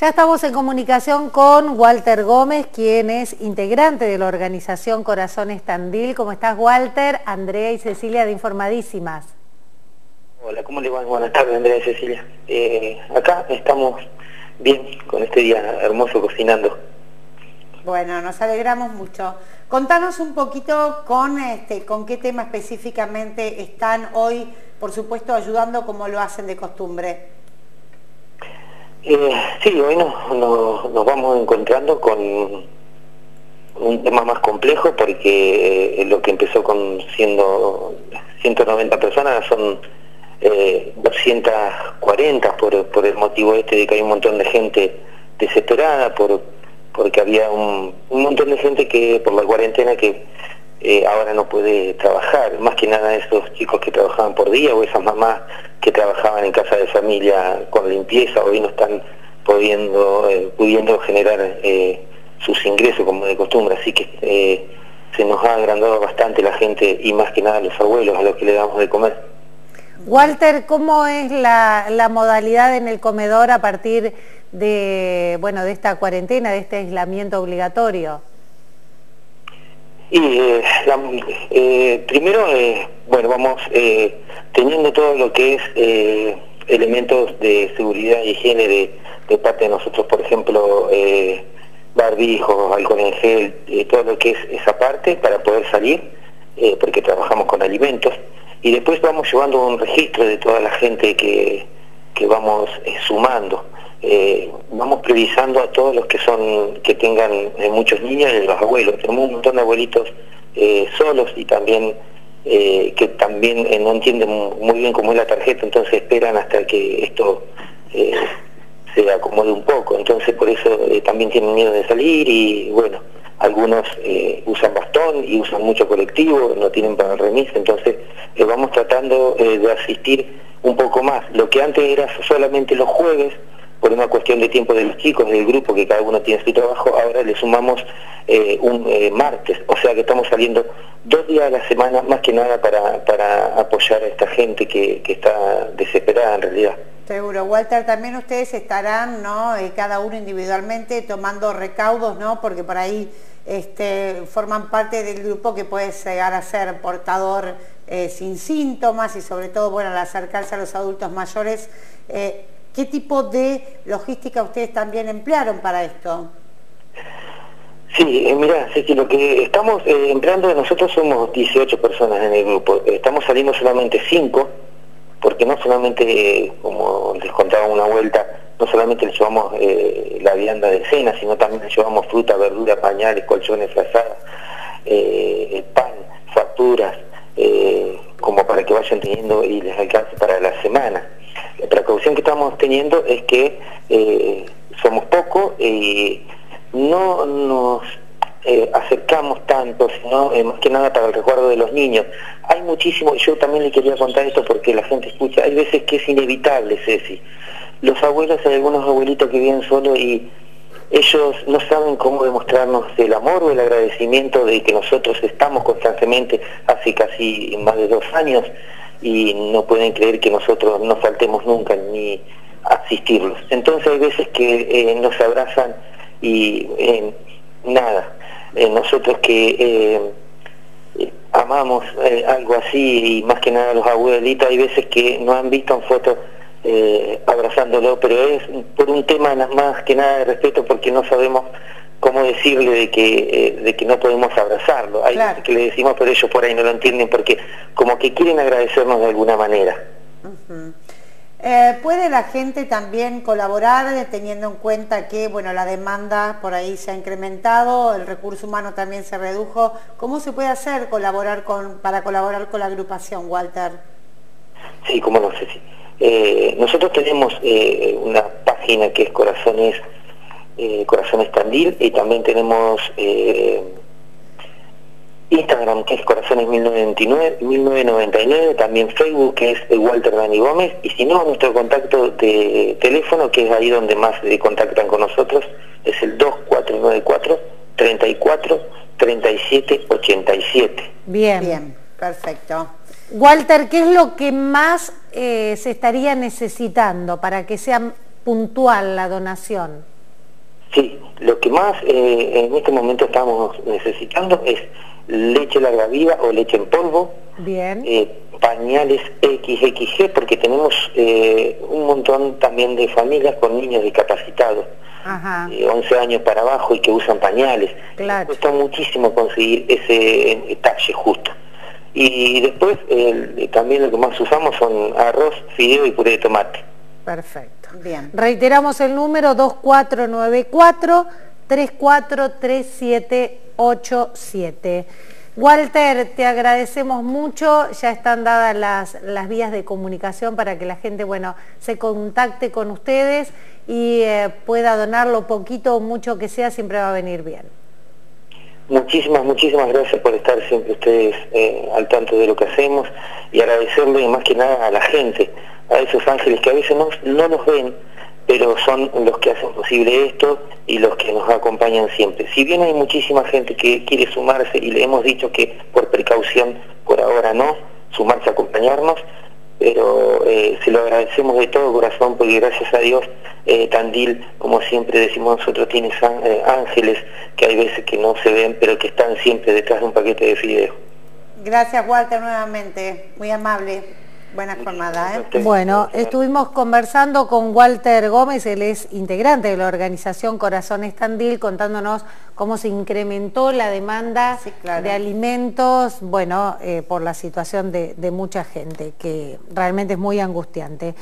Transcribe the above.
Ya estamos en comunicación con Walter Gómez, quien es integrante de la organización Corazón Estandil. ¿Cómo estás, Walter? Andrea y Cecilia de Informadísimas. Hola, ¿cómo le va? Buenas tardes, Andrea y Cecilia. Eh, acá estamos bien con este día hermoso cocinando. Bueno, nos alegramos mucho. Contanos un poquito con, este, con qué tema específicamente están hoy, por supuesto, ayudando como lo hacen de costumbre. Eh, sí, hoy nos, vamos encontrando con un tema más complejo porque eh, lo que empezó con siendo 190 personas son eh, 240 por, por el motivo este de que hay un montón de gente desesperada, por porque había un, un montón de gente que por la cuarentena que eh, ahora no puede trabajar, más que nada esos chicos que trabajaban por día o esas mamás que trabajaban en casa de familia con limpieza, hoy no están pudiendo, eh, pudiendo generar eh, sus ingresos como de costumbre, así que se nos ha agrandado bastante la gente y más que nada los abuelos a los que le damos de comer. Walter, ¿cómo es la, la modalidad en el comedor a partir de, bueno, de esta cuarentena, de este aislamiento obligatorio? Y eh, eh, primero, eh, bueno, vamos teniendo todo lo que es elementos de seguridad y higiene de, parte de nosotros, por ejemplo, barbijos, alcohol en gel, todo lo que es esa parte para poder salir, porque trabajamos con alimentos. Y después vamos llevando un registro de toda la gente que, que vamos sumando eh, vamos priorizando a todos los que son que tengan eh, muchos niños y los abuelos. Tenemos un montón de abuelitos eh, solos y también eh, que también no entienden muy bien cómo es la tarjeta, entonces esperan hasta que esto se acomode un poco. Entonces por eso también tienen miedo de salir y bueno, algunos usan bastón y usan mucho colectivo, no tienen para remis, entonces vamos tratando de asistir un poco más. Lo que antes era solamente los jueves, por una cuestión de tiempo de los chicos, del grupo, que cada uno tiene su trabajo, ahora le sumamos eh, un eh, martes, o sea que estamos saliendo dos días a la semana más que nada para, para apoyar a esta gente que, que está desesperada en realidad. Seguro. Walter, también ustedes estarán, ¿no? Eh, cada uno individualmente tomando recaudos, ¿no? Porque por ahí este, forman parte del grupo que puede llegar a ser portador sin síntomas y sobre todo, bueno, al acercarse a los adultos mayores, ¿Qué tipo de logística ustedes también emplearon para esto? Sí, eh, mira, que lo que estamos eh, empleando nosotros somos 18 personas en el grupo. Estamos saliendo solamente 5, porque no solamente, como les contaba una vuelta, no solamente le llevamos eh, la vianda de cena, sino también le llevamos fruta, verdura, pañales, colchones, frazadas, pan, facturas, como para que vayan teniendo y les alcance para la semana. La precaución que estamos teniendo es que eh, somos pocos y no nos eh, acercamos tanto, sino eh, más que nada para el recuerdo de los niños. Hay muchísimo, yo también le quería contar esto porque la gente escucha, hay veces que es inevitable, Ceci. Los abuelos, hay algunos abuelitos que viven solos y ellos no saben cómo demostrarnos el amor o el agradecimiento de que nosotros estamos constantemente, hace casi más de dos años, y no pueden creer que nosotros no faltemos nunca ni asistirlos. Entonces hay veces que eh, nos abrazan y eh, nada, eh, nosotros que amamos algo así y más que nada los abuelitos, hay veces que no han visto en fotos abrazándolo, pero es por un tema más que nada de respeto porque no sabemos cómo decirle de que, eh, de que no podemos abrazarlo. Hay que le decimos, pero ellos por ahí no lo entienden porque como que quieren agradecernos de alguna manera. Eh, ¿Puede la gente también colaborar teniendo en cuenta que bueno, la demanda por ahí se ha incrementado, el recurso humano también se redujo? ¿Cómo se puede hacer colaborar con, para colaborar con la agrupación, Walter? Sí, cómo no sé. Sí. Eh, nosotros tenemos una página que es Corazones eh, Corazón Estandil y también tenemos eh, Instagram que es Corazones 1999, 1999, también Facebook que es Walter Dani Gómez y si no nuestro contacto de teléfono que es ahí donde más se contactan con nosotros es el 2494 34 37 87. Bien, bien, perfecto. Walter, ¿qué es lo que más eh, se estaría necesitando para que sea puntual la donación. Sí, lo que más eh, en este momento estamos necesitando es leche larga vida o leche en polvo. Bien. Eh, pañales XXG porque tenemos eh, un montón también de familias con niños discapacitados. Ajá. 11 años para abajo y que usan pañales. Claro. Cuesta muchísimo conseguir ese talle justo. Y después también lo que más usamos son arroz, fideo y puré de tomate. Perfecto. Bien. Reiteramos el número 2494 343787. Walter, te agradecemos mucho, ya están dadas las, las, vías de comunicación para que la gente bueno, se contacte con ustedes y eh, pueda donar lo poquito o mucho que sea, siempre va a venir bien. Muchísimas, muchísimas gracias por estar siempre ustedes eh, al tanto de lo que hacemos y agradecerle más que nada a la gente, a esos ángeles que a veces no, no nos ven, pero son los que hacen posible esto y los que nos acompañan siempre. Si bien hay muchísima gente que quiere sumarse y le hemos dicho que por precaución por ahora no, sumarse a acompañarnos, pero eh, se lo agradecemos de todo corazón porque gracias a Dios eh, Tandil, como siempre decimos nosotros, tiene eh, ángeles que hay veces que no se ven, pero que están siempre detrás de un paquete de fideos. Gracias Walter nuevamente, muy amable. Buena jornada. ¿eh? Bueno, estuvimos conversando con Walter Gómez, él es integrante de la organización Corazón Estandil, contándonos cómo se incrementó la demanda de alimentos, bueno, eh, por la situación de, mucha gente, que realmente es muy angustiante.